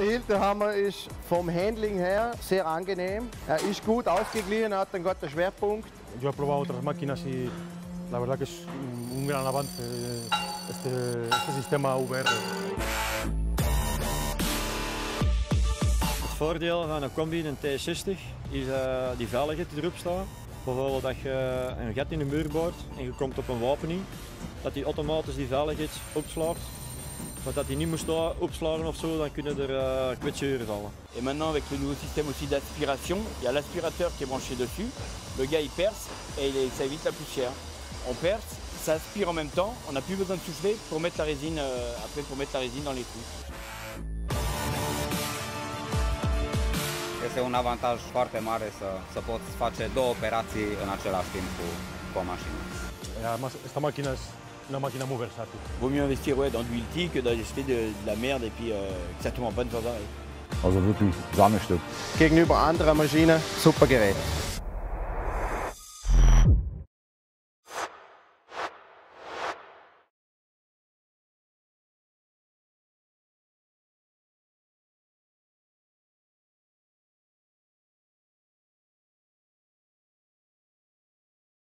der Hilterhammer ist vom Handling her sehr angenehm. Er ist gut ausgeglichen, hat einen guten Schwerpunkt. Yo he probado otras máquinas y la verdad que es un gran avance este, este sistema VR. Het voordeel van een combi en een T60 is uh, die veiligheid die erop staat. Bijvoorbeeld dat je een gat in de muur boort en je komt op een wapening, dat die automatisch die veiligheid opslaat. Want dat die niet moest opslagen of zo, dan kunnen er uh, kwetsuren vallen. Et maintenant avec le nouveau système aussi d'aspiration, il y a l'aspirateur qui est branché dessus. Le gars il perce et il, ça évite la poussière. On perce, ça aspire en même temps, on n'a plus besoin de souffler pour mettre la résine, euh, après pour mettre la résine dans les trous. Este un avantaj foarte mare să, să poți face două operații în același timp cu, cu o mașină. Además, esta máquina es una máquina muy versátil. Vaut mieux investir ouais, dans du multi que d'acheter de, de la merde et puis euh, que ça tombe en panne sans arrêt. Also wirklich Sahnestück. Gegenüber anderen Maschinen super Gerät.